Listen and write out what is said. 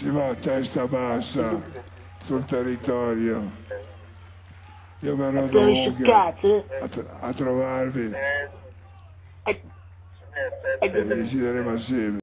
si va a testa bassa sul territorio. Io verrò Piove dovunque a, a trovarvi eh. E, e decideremo assieme.